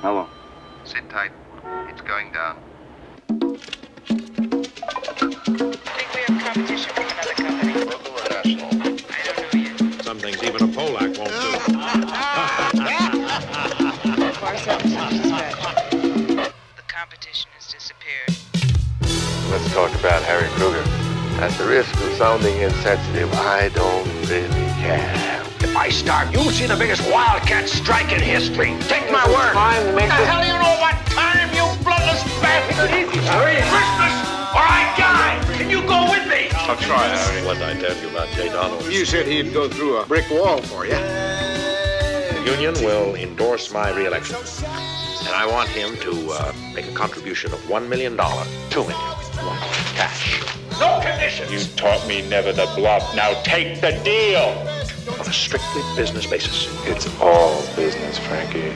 How long? Sit tight. It's going down. think we have competition from another company. Local or national? I don't know yet. Some things even a Polak won't do. So far, something seems suspect. The competition has disappeared. Let's talk about Harry Kruger. At the risk of sounding insensitive, I don't really care. If I start, you'll see the biggest wildcat strike in history. Take my word. Time to make the this. hell you know what time, you bloodless bastard? Easy, Harry. Christmas or I die. Can you go with me? I'll try, Harry. What did I tell you about Jay Donald? You said he'd go through a brick wall for you. The union will endorse my reelection. And I want him to uh, make a contribution of $1 million. Two million. One cash. No conditions. You taught me never to bluff. Now take the deal. On a strictly business basis. It's all business, Frankie.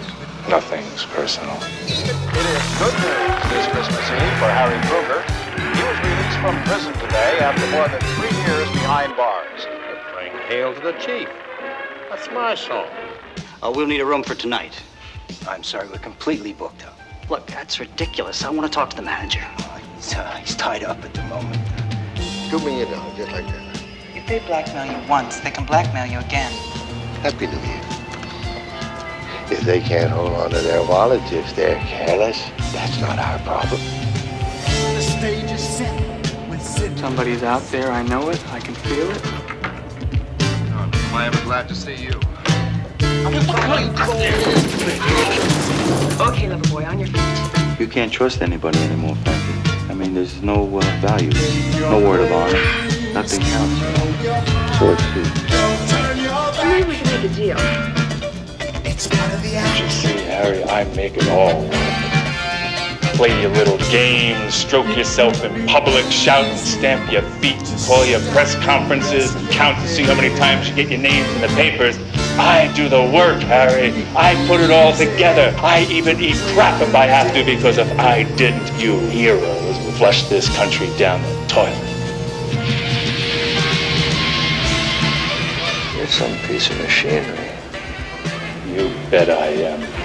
Nothing's personal. It is good news this Christmas Eve for Harry Kruger. He was released from prison today after more than three years behind bars. They're playing Hail to the Chief. That's my song. Uh, we'll need a room for tonight. I'm sorry, we're completely booked up. Look, that's ridiculous. I want to talk to the manager. Oh, he's, uh, he's tied up at the moment. Two million dollars, just like that. If they blackmail you once, they can blackmail you again. Happy New Year. If they can't hold on to their wallets if they're careless, that's not our problem. Somebody's out there, I know it, I can feel it. Am I ever glad to see you? Okay, lover boy, on your feet. You can't trust anybody anymore, Frankie. I mean, there's no uh, value, no word of honor. Nothing counts, you know. So it's true. Maybe we can make a deal. It's one of the actions. You see, Harry, I make it all. Play your little games, stroke yourself in public, shout and stamp your feet, call your press conferences, count to see how many times you get your names in the papers. I do the work, Harry. I put it all together. I even eat crap if I have to, because if I didn't, you heroes would flush this country down the toilet. Some piece of machinery. You bet I am.